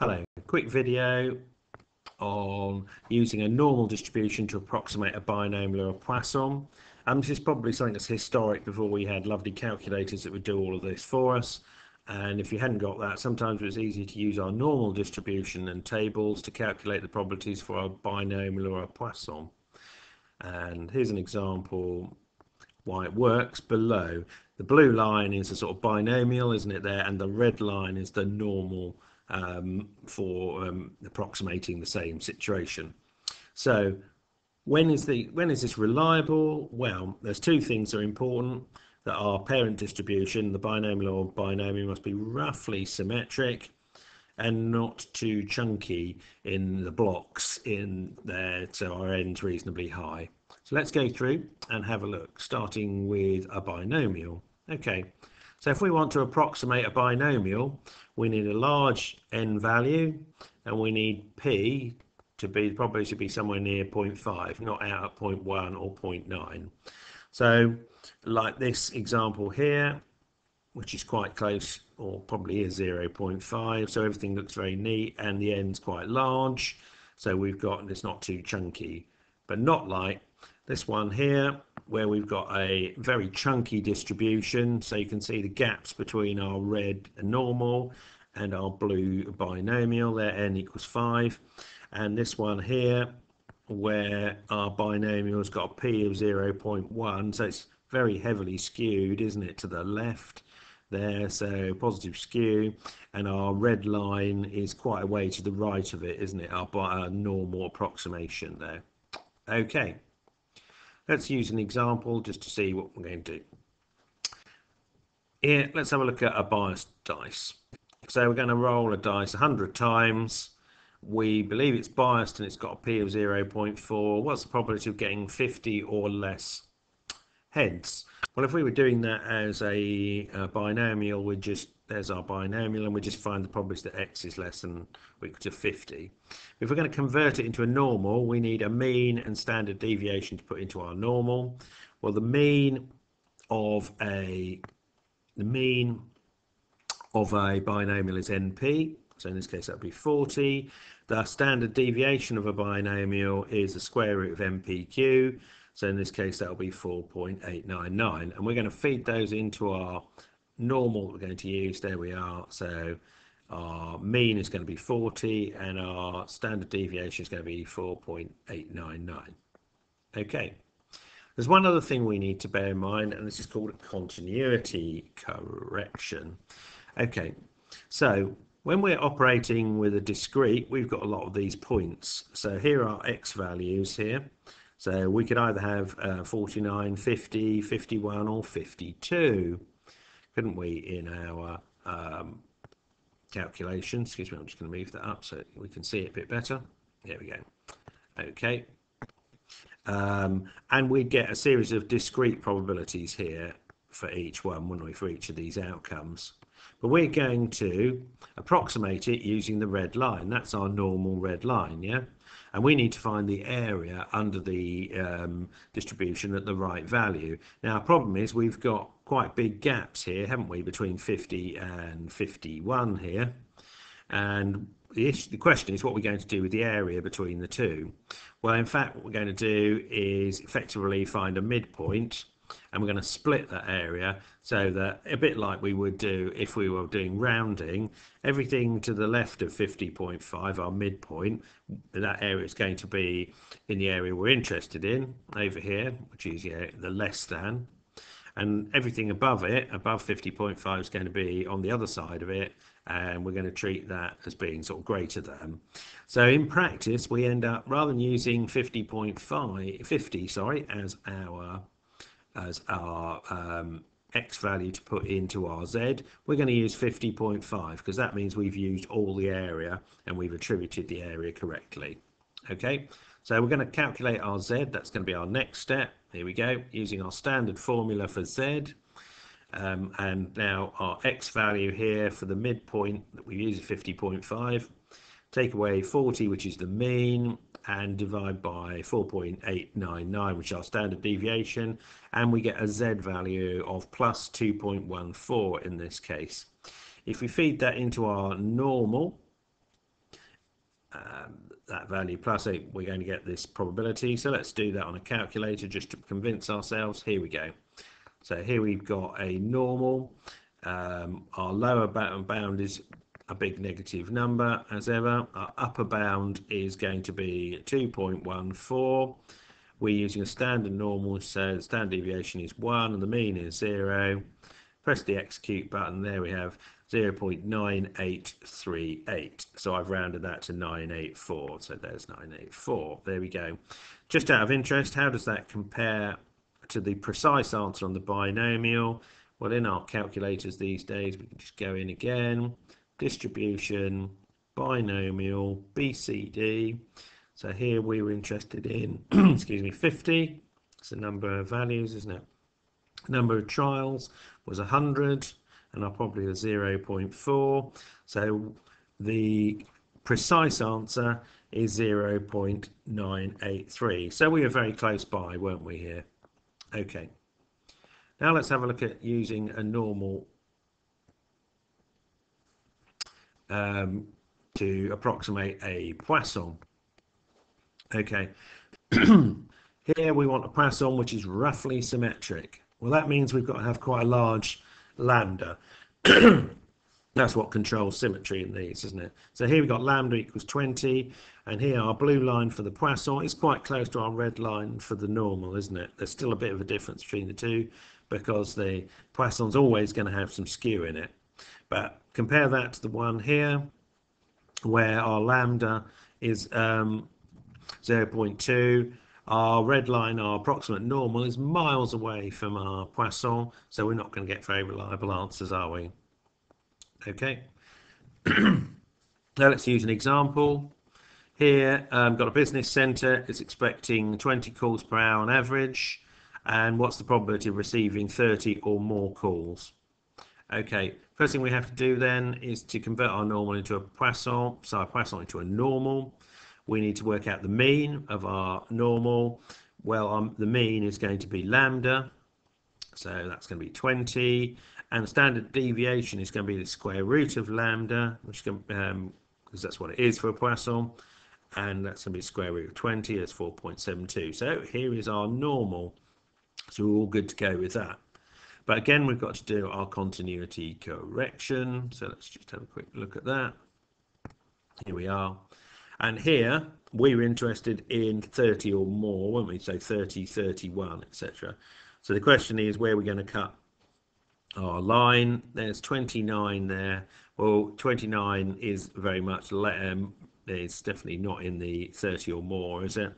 Hello, quick video on using a normal distribution to approximate a binomial or Poisson. And this is probably something that's historic before we had lovely calculators that would do all of this for us. And if you hadn't got that, sometimes it was easy to use our normal distribution and tables to calculate the probabilities for a binomial or a Poisson. And here's an example why it works below. The blue line is a sort of binomial, isn't it there? And the red line is the normal um, for um, approximating the same situation. So when is the when is this reliable? Well, there's two things that are important. That our parent distribution, the binomial or binomial, must be roughly symmetric and not too chunky in the blocks in there, so our n's reasonably high. So let's go through and have a look, starting with a binomial. Okay, so if we want to approximate a binomial, we need a large n value and we need p to be probably should be somewhere near 0.5, not out at 0.1 or 0.9. So like this example here, which is quite close or probably is 0.5. So everything looks very neat and the n's quite large. So we've got, it's not too chunky, but not like this one here where we've got a very chunky distribution. So you can see the gaps between our red normal and our blue binomial. There n equals 5 and this one here where our binomial's got a p of 0.1 so it's very heavily skewed isn't it to the left there? So positive skew. And our red line is quite a way to the right of it isn't it? Our, our normal approximation there. Okay Let's use an example just to see what we're going to do. Here, let's have a look at a biased dice. So we're going to roll a dice 100 times. We believe it's biased and it's got a P of 0.4. What's the probability of getting 50 or less heads? Well, if we were doing that as a, a binomial, we'd just there's our binomial and we just find the probability that x is less than or equal to 50. If we're going to convert it into a normal, we need a mean and standard deviation to put into our normal. Well, the mean of a the mean of a binomial is NP, so in this case that would be 40. The standard deviation of a binomial is the square root of NPQ, so in this case that will be 4.899, and we're going to feed those into our normal that we're going to use there we are. So our mean is going to be 40 and our standard deviation is going to be 4.899 okay. There's one other thing we need to bear in mind and this is called a continuity correction. Okay. So when we're operating with a discrete we've got a lot of these points. So here are x values here so we could either have uh, 49 50 51 or 52 couldn't we, in our um. Excuse me, I'm just going to move that up so we can see it a bit better. There we go. Okay. Um, and we'd get a series of discrete probabilities here for each one, wouldn't we, for each of these outcomes. But we're going to approximate it using the red line. That's our normal red line, yeah? And we need to find the area under the um, distribution at the right value. Now, our problem is we've got quite big gaps here, haven't we, between 50 and 51 here. And the, issue, the question is what we're going to do with the area between the two. Well, in fact, what we're going to do is effectively find a midpoint and we're going to split that area so that a bit like we would do if we were doing rounding everything to the left of 50.5 our midpoint that area is going to be in the area we're interested in over here which is yeah, the less than. And everything above it above 50.5 is going to be on the other side of it and we're going to treat that as being sort of greater than. So in practice we end up rather than using 50.5 50 sorry as our as our um, x value to put into our z, we're going to use 50.5 because that means we've used all the area and we've attributed the area correctly. Okay, so we're going to calculate our z. That's going to be our next step. Here we go, using our standard formula for z. Um, and now our x value here for the midpoint that we use is 50.5. Take away 40, which is the mean, and divide by 4.899 which is our standard deviation and we get a z value of plus 2.14 in this case if we feed that into our normal that value plus 8, we're going to get this probability. So let's do that on a calculator just to convince ourselves. Here we go. So here we've got a normal. Um, our lower bound is a big negative number as ever. Our upper bound is going to be 2.14. We're using a standard normal, so the standard deviation is 1 and the mean is 0. Press the execute button, there we have 0.9838. So I've rounded that to 984. So there's 984. There we go. Just out of interest, how does that compare to the precise answer on the binomial? Well, in our calculators these days, we can just go in again, distribution, binomial, BCD. So here we were interested in, excuse me, 50. It's the number of values, isn't it? Number of trials was 100 and are probably a 0.4. So the precise answer is 0.983. So we were very close by, weren't we here? Okay. Now let's have a look at using a normal um, to approximate a Poisson. Okay. here we want a Poisson which is roughly symmetric. Well, that means we've got to have quite a large lambda. That's what controls symmetry in these, isn't it? So here we've got lambda equals 20, and here our blue line for the Poisson is quite close to our red line for the normal, isn't it? There's still a bit of a difference between the two because the Poisson's always going to have some skew in it. But compare that to the one here, where our lambda is um, 0.2, our red line, our approximate normal, is miles away from our Poisson, so we're not going to get very reliable answers, are we? Okay. now let's use an example. Here, I've um, got a business centre. It's expecting 20 calls per hour on average. And what's the probability of receiving 30 or more calls? Okay, first thing we have to do then is to convert our normal into a Poisson. So our Poisson into a normal we need to work out the mean of our normal. Well, um, the mean is going to be lambda, so that's going to be 20, and standard deviation is going to be the square root of lambda, which can, um, because that's what it is for a Poisson, and that's going to be square root of 20, that's 4.72. So here is our normal, so we're all good to go with that. But again, we've got to do our continuity correction, so let's just have a quick look at that. Here we are. And here we were interested in 30 or more, weren't we? So 30, 31, etc. So the question is where we're going to cut our line. There's 29 there. Well, 29 is very much, um, it's definitely not in the 30 or more, is it?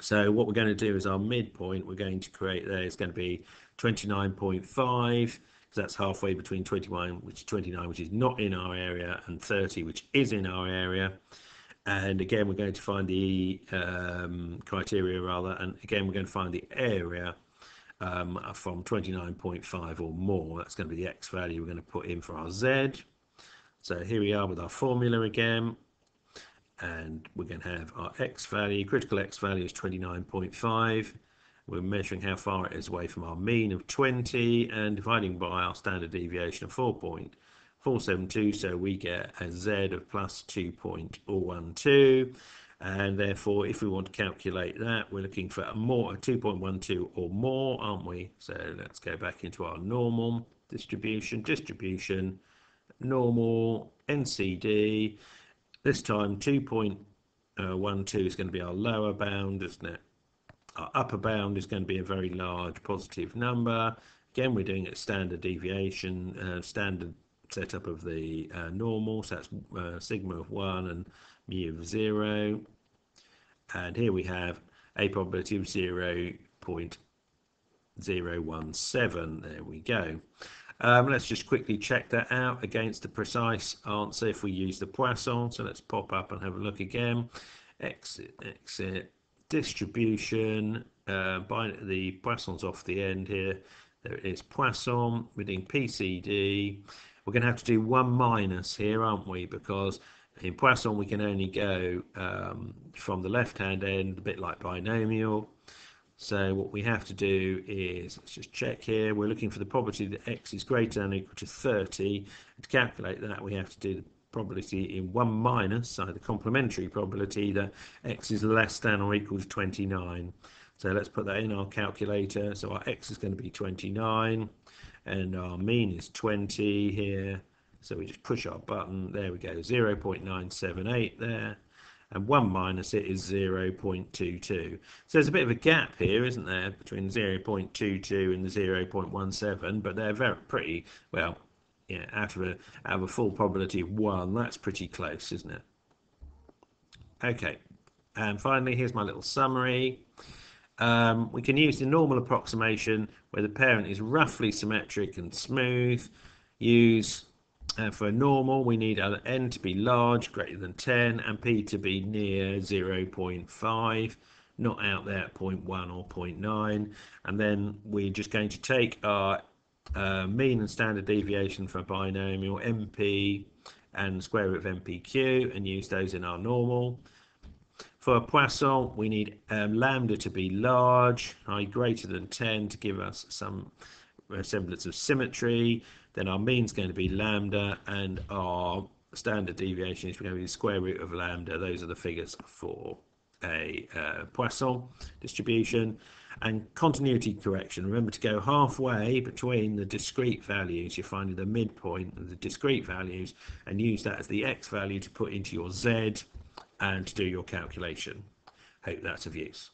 So what we're going to do is our midpoint we're going to create there is going to be 29.5 because that's halfway between 21 which is 29 which is not in our area and 30 which is in our area. And again we're going to find the um, criteria rather and again we're going to find the area um, from 29.5 or more. That's going to be the x value we're going to put in for our z. So here we are with our formula again and we're going to have our x value critical x value is 29.5 we're measuring how far it is away from our mean of 20 and dividing by our standard deviation of 4 point 472, so we get a z of plus 2.012 and therefore if we want to calculate that we're looking for a more a 2.12 or more aren't we? So let's go back into our normal distribution distribution normal ncd this time 2.12 uh, is going to be our lower bound isn't it upper bound is going to be a very large positive number again we're doing a standard deviation uh, standard setup of the uh, normal, so that's uh, sigma of 1 and mu of 0. And here we have a probability of 0 0.017. There we go. Um, let's just quickly check that out against the precise answer if we use the Poisson. So let's pop up and have a look again. Exit, exit, distribution. Uh, by the Poisson's off the end here. There is Poisson. We're doing PCD we're going to have to do one minus here, aren't we? Because in Poisson we can only go um, from the left-hand end, a bit like binomial. So what we have to do is, let's just check here, we're looking for the probability that x is greater than or equal to 30. To calculate that, we have to do probability in 1 minus, so the complementary probability that x is less than or equal to 29. So let's put that in our calculator. So our x is going to be 29 and our mean is 20 here. So we just push our button. There we go, 0.978 there and 1 minus it is 0.22. So there's a bit of a gap here, isn't there, between 0.22 and the 0.17, but they're very pretty, well, yeah, out of a, out of a full probability of 1, that's pretty close, isn't it? Okay, and finally, here's my little summary. Um, we can use the normal approximation where the parent is roughly symmetric and smooth. Use uh, for a normal, we need n to be large, greater than 10, and p to be near 0.5, not out there at 0.1 or 0.9. And then we're just going to take our uh, mean and standard deviation for a binomial NP and square root of NPQ and use those in our normal. For a Poisson, we need um, lambda to be large, i.e. greater than 10 to give us some semblance of symmetry then our mean is going to be lambda and our standard deviation is going to be the square root of lambda. Those are the figures for a uh, Poisson distribution. And continuity correction, remember to go halfway between the discrete values, you're finding the midpoint of the discrete values, and use that as the x value to put into your z and to do your calculation. Hope that's of use.